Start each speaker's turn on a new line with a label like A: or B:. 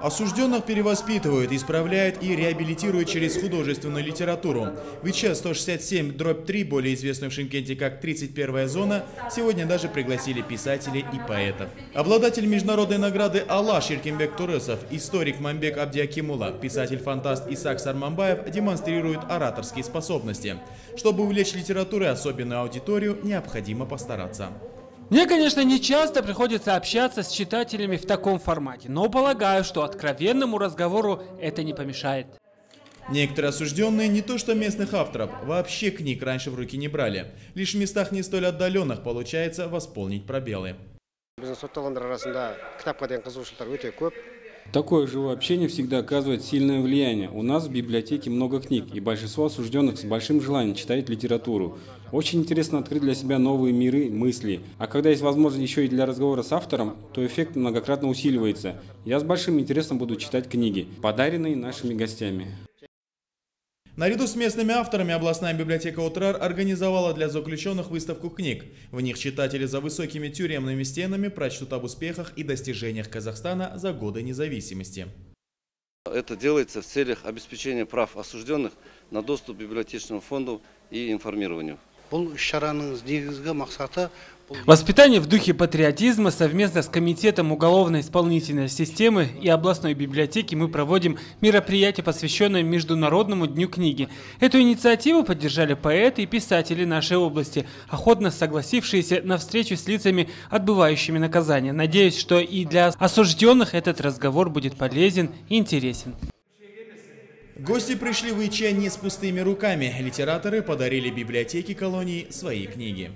A: Осужденных перевоспитывают, исправляют и реабилитируют через художественную литературу. ВИЧ 167 дробь 3, более известную в Шимкенте как 31-я зона, сегодня даже пригласили писателей и поэтов. Обладатель международной награды Алла Ширкинбек Турысов, историк Мамбек Абдиакимула, писатель-фантаст Исаак Сармамбаев демонстрируют ораторские способности. Чтобы увлечь литературой особенную аудиторию, необходимо постараться.
B: Мне, конечно, не часто приходится общаться с читателями в таком формате, но полагаю, что откровенному разговору это не помешает.
A: Некоторые осужденные не то что местных авторов, вообще книг раньше в руки не брали. Лишь в местах не столь отдаленных получается восполнить пробелы.
C: Такое живое общение всегда оказывает сильное влияние. У нас в библиотеке много книг, и большинство осужденных с большим желанием читает литературу. Очень интересно открыть для себя новые миры, мысли. А когда есть возможность еще и для разговора с автором, то эффект многократно усиливается. Я с большим интересом буду читать книги, подаренные нашими гостями.
A: Наряду с местными авторами областная библиотека Утрар организовала для заключенных выставку книг. В них читатели за высокими тюремными стенами прочтут об успехах и достижениях Казахстана за годы независимости.
D: Это делается в целях обеспечения прав осужденных на доступ к библиотечному фонду и информированию.
B: Воспитание в духе патриотизма совместно с Комитетом уголовно-исполнительной системы и областной библиотеки мы проводим мероприятие, посвященное Международному дню книги. Эту инициативу поддержали поэты и писатели нашей области, охотно согласившиеся на встречу с лицами, отбывающими наказание. Надеюсь, что и для осужденных этот разговор будет полезен и интересен.
A: Гости пришли в Ича не с пустыми руками. Литераторы подарили библиотеке колонии свои книги.